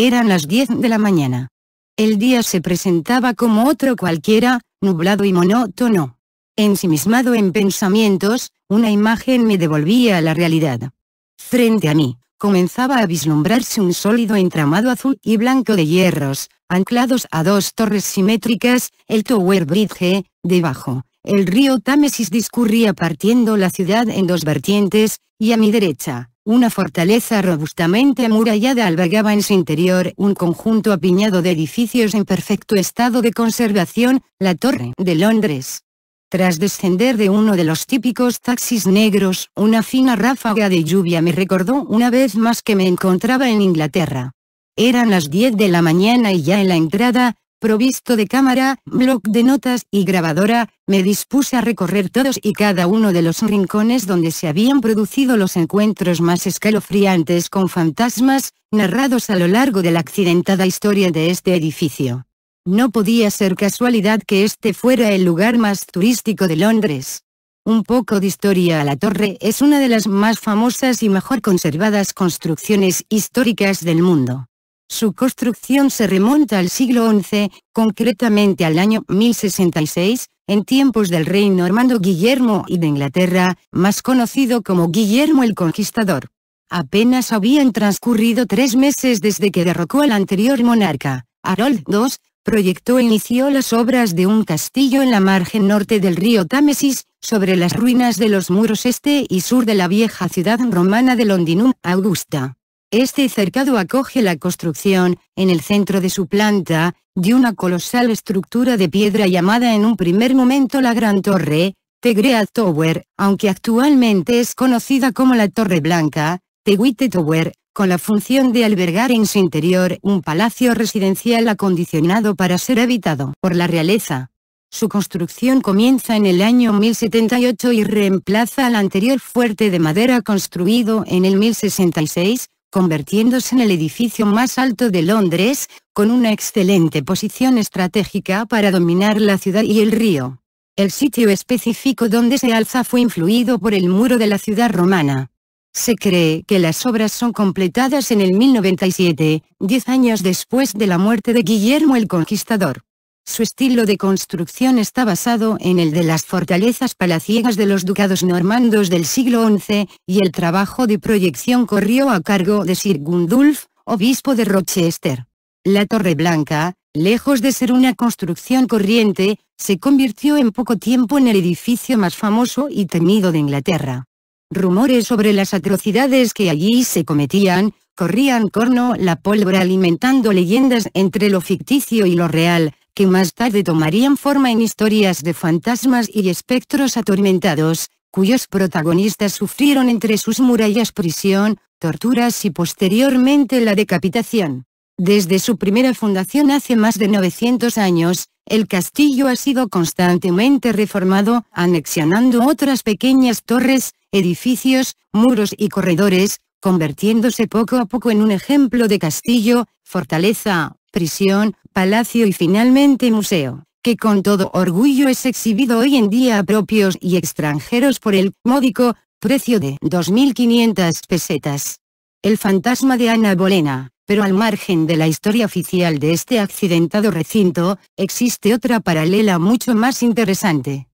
Eran las 10 de la mañana. El día se presentaba como otro cualquiera, nublado y monótono. Ensimismado en pensamientos, una imagen me devolvía a la realidad. Frente a mí, comenzaba a vislumbrarse un sólido entramado azul y blanco de hierros, anclados a dos torres simétricas, el Tower Bridge, debajo. El río Támesis discurría partiendo la ciudad en dos vertientes, y a mi derecha, una fortaleza robustamente amurallada albergaba en su interior un conjunto apiñado de edificios en perfecto estado de conservación, la Torre de Londres. Tras descender de uno de los típicos taxis negros, una fina ráfaga de lluvia me recordó una vez más que me encontraba en Inglaterra. Eran las 10 de la mañana y ya en la entrada, provisto de cámara, bloc de notas y grabadora, me dispuse a recorrer todos y cada uno de los rincones donde se habían producido los encuentros más escalofriantes con fantasmas, narrados a lo largo de la accidentada historia de este edificio. No podía ser casualidad que este fuera el lugar más turístico de Londres. Un poco de historia a la torre es una de las más famosas y mejor conservadas construcciones históricas del mundo. Su construcción se remonta al siglo XI, concretamente al año 1066, en tiempos del rey normando Guillermo I de Inglaterra, más conocido como Guillermo el Conquistador. Apenas habían transcurrido tres meses desde que derrocó al anterior monarca, Harold II, proyectó e inició las obras de un castillo en la margen norte del río Támesis, sobre las ruinas de los muros este y sur de la vieja ciudad romana de Londinum, Augusta. Este cercado acoge la construcción, en el centro de su planta, de una colosal estructura de piedra llamada en un primer momento la Gran Torre, Tegreat Tower, aunque actualmente es conocida como la Torre Blanca, Teguite Tower, con la función de albergar en su interior un palacio residencial acondicionado para ser habitado por la realeza. Su construcción comienza en el año 1078 y reemplaza al anterior fuerte de madera construido en el 1066, convirtiéndose en el edificio más alto de Londres, con una excelente posición estratégica para dominar la ciudad y el río. El sitio específico donde se alza fue influido por el muro de la ciudad romana. Se cree que las obras son completadas en el 1097, diez años después de la muerte de Guillermo el Conquistador. Su estilo de construcción está basado en el de las fortalezas palaciegas de los ducados normandos del siglo XI, y el trabajo de proyección corrió a cargo de Sir Gundulf, obispo de Rochester. La Torre Blanca, lejos de ser una construcción corriente, se convirtió en poco tiempo en el edificio más famoso y temido de Inglaterra. Rumores sobre las atrocidades que allí se cometían, corrían corno la pólvora alimentando leyendas entre lo ficticio y lo real, que más tarde tomarían forma en historias de fantasmas y espectros atormentados, cuyos protagonistas sufrieron entre sus murallas prisión, torturas y posteriormente la decapitación. Desde su primera fundación hace más de 900 años, el castillo ha sido constantemente reformado, anexionando otras pequeñas torres, edificios, muros y corredores, convirtiéndose poco a poco en un ejemplo de castillo, fortaleza, prisión, palacio y finalmente museo, que con todo orgullo es exhibido hoy en día a propios y extranjeros por el módico precio de 2.500 pesetas. El fantasma de Ana Bolena, pero al margen de la historia oficial de este accidentado recinto, existe otra paralela mucho más interesante.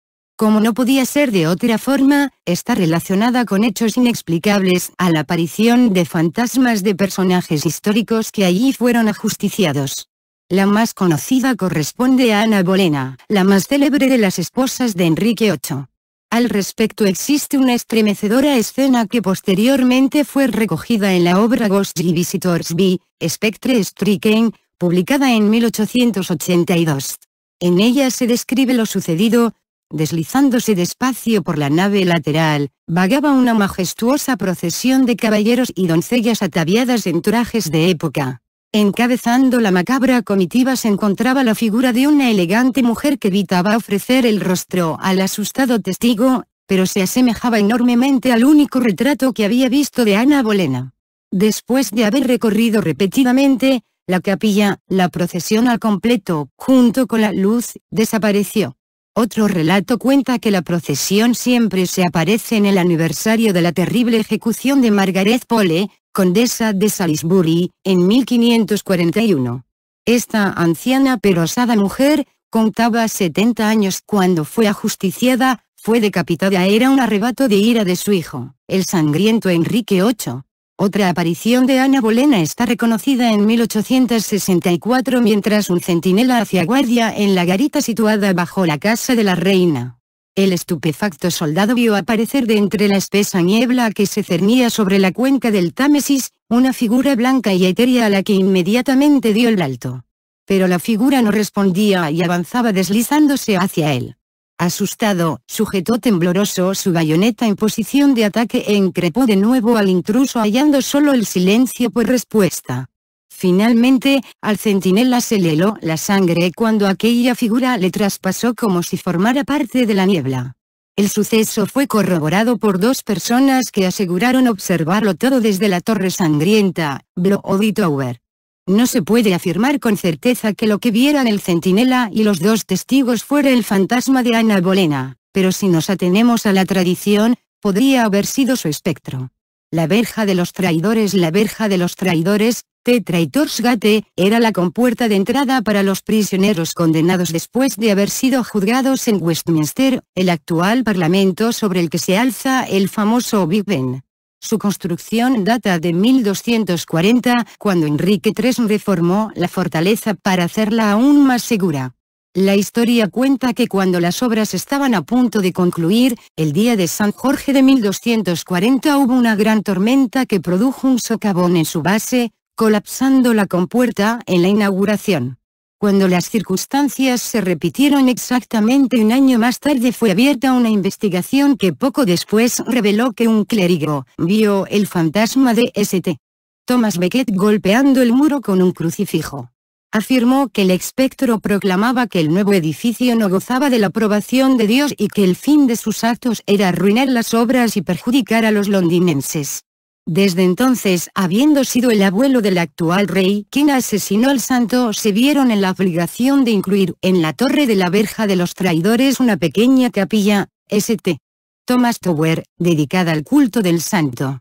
Como no podía ser de otra forma, está relacionada con hechos inexplicables a la aparición de fantasmas de personajes históricos que allí fueron ajusticiados. La más conocida corresponde a Ana Bolena, la más célebre de las esposas de Enrique VIII. Al respecto existe una estremecedora escena que posteriormente fue recogida en la obra Ghost Visitors B, Spectre Stricken, publicada en 1882. En ella se describe lo sucedido, deslizándose despacio por la nave lateral, vagaba una majestuosa procesión de caballeros y doncellas ataviadas en trajes de época. Encabezando la macabra comitiva se encontraba la figura de una elegante mujer que evitaba ofrecer el rostro al asustado testigo, pero se asemejaba enormemente al único retrato que había visto de Ana Bolena. Después de haber recorrido repetidamente, la capilla, la procesión al completo, junto con la luz, desapareció. Otro relato cuenta que la procesión siempre se aparece en el aniversario de la terrible ejecución de Margaret Pole, condesa de Salisbury, en 1541. Esta anciana pero osada mujer, contaba 70 años cuando fue ajusticiada, fue decapitada era un arrebato de ira de su hijo, el sangriento Enrique VIII. Otra aparición de Ana Bolena está reconocida en 1864 mientras un centinela hacía guardia en la garita situada bajo la casa de la reina. El estupefacto soldado vio aparecer de entre la espesa niebla que se cernía sobre la cuenca del Támesis, una figura blanca y etérea a la que inmediatamente dio el alto. Pero la figura no respondía y avanzaba deslizándose hacia él. Asustado, sujetó tembloroso su bayoneta en posición de ataque e increpó de nuevo al intruso hallando solo el silencio por respuesta. Finalmente, al centinela se le heló la sangre cuando aquella figura le traspasó como si formara parte de la niebla. El suceso fue corroborado por dos personas que aseguraron observarlo todo desde la torre sangrienta, Bloody Tower. No se puede afirmar con certeza que lo que vieran el centinela y los dos testigos fuera el fantasma de Ana Bolena, pero si nos atenemos a la tradición, podría haber sido su espectro. La verja de los traidores La verja de los traidores, The Traitors Gate, era la compuerta de entrada para los prisioneros condenados después de haber sido juzgados en Westminster, el actual parlamento sobre el que se alza el famoso Big Ben. Su construcción data de 1240, cuando Enrique III reformó la fortaleza para hacerla aún más segura. La historia cuenta que cuando las obras estaban a punto de concluir, el día de San Jorge de 1240 hubo una gran tormenta que produjo un socavón en su base, colapsando la compuerta en la inauguración. Cuando las circunstancias se repitieron exactamente un año más tarde fue abierta una investigación que poco después reveló que un clérigo vio el fantasma de St. Thomas Becket golpeando el muro con un crucifijo. Afirmó que el espectro proclamaba que el nuevo edificio no gozaba de la aprobación de Dios y que el fin de sus actos era arruinar las obras y perjudicar a los londinenses. Desde entonces, habiendo sido el abuelo del actual rey quien asesinó al santo, se vieron en la obligación de incluir en la torre de la verja de los traidores una pequeña capilla, St. Thomas Tower, dedicada al culto del santo.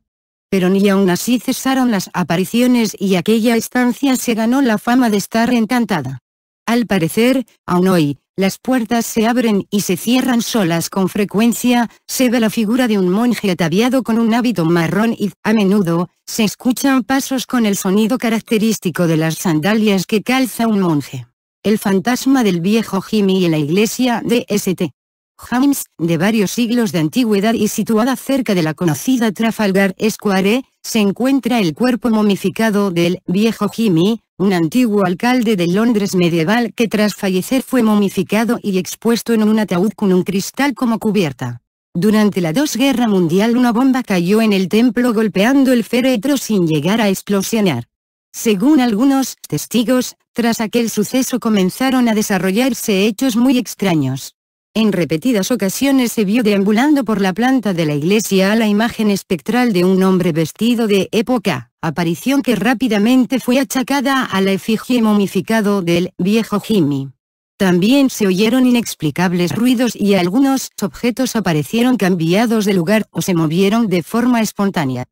Pero ni aún así cesaron las apariciones y aquella estancia se ganó la fama de estar encantada. Al parecer, aún hoy, las puertas se abren y se cierran solas con frecuencia, se ve la figura de un monje ataviado con un hábito marrón y, a menudo, se escuchan pasos con el sonido característico de las sandalias que calza un monje. El fantasma del viejo Jimmy en la iglesia de St. James, de varios siglos de antigüedad y situada cerca de la conocida Trafalgar Square, se encuentra el cuerpo momificado del viejo Jimmy, un antiguo alcalde de Londres medieval que tras fallecer fue momificado y expuesto en un ataúd con un cristal como cubierta. Durante la Dos Guerra Mundial una bomba cayó en el templo golpeando el féretro sin llegar a explosionar. Según algunos testigos, tras aquel suceso comenzaron a desarrollarse hechos muy extraños. En repetidas ocasiones se vio deambulando por la planta de la iglesia a la imagen espectral de un hombre vestido de época, aparición que rápidamente fue achacada a la efigie momificado del viejo Jimmy. También se oyeron inexplicables ruidos y algunos objetos aparecieron cambiados de lugar o se movieron de forma espontánea.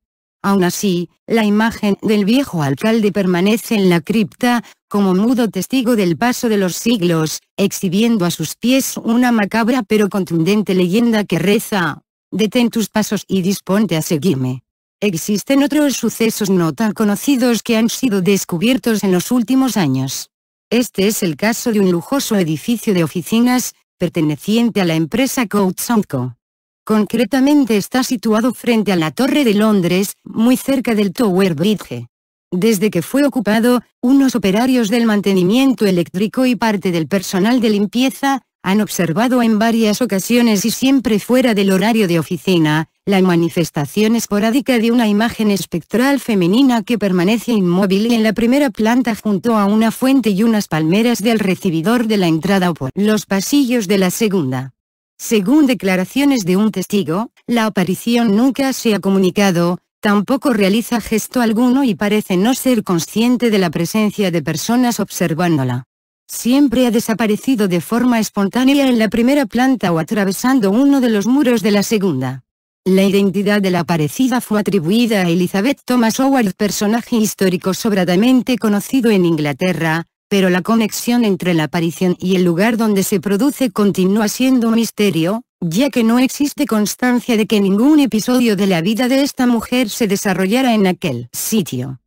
Aún así, la imagen del viejo alcalde permanece en la cripta, como mudo testigo del paso de los siglos, exhibiendo a sus pies una macabra pero contundente leyenda que reza, Detén tus pasos y disponte a seguirme. Existen otros sucesos no tan conocidos que han sido descubiertos en los últimos años. Este es el caso de un lujoso edificio de oficinas, perteneciente a la empresa Coates Co. Concretamente está situado frente a la Torre de Londres, muy cerca del Tower Bridge. Desde que fue ocupado, unos operarios del mantenimiento eléctrico y parte del personal de limpieza, han observado en varias ocasiones y siempre fuera del horario de oficina, la manifestación esporádica de una imagen espectral femenina que permanece inmóvil en la primera planta junto a una fuente y unas palmeras del recibidor de la entrada o por los pasillos de la segunda. Según declaraciones de un testigo, la aparición nunca se ha comunicado, tampoco realiza gesto alguno y parece no ser consciente de la presencia de personas observándola. Siempre ha desaparecido de forma espontánea en la primera planta o atravesando uno de los muros de la segunda. La identidad de la aparecida fue atribuida a Elizabeth Thomas Howard, personaje histórico sobradamente conocido en Inglaterra, pero la conexión entre la aparición y el lugar donde se produce continúa siendo un misterio, ya que no existe constancia de que ningún episodio de la vida de esta mujer se desarrollara en aquel sitio.